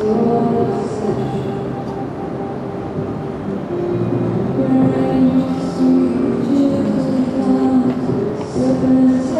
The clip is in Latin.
Omnes sunt in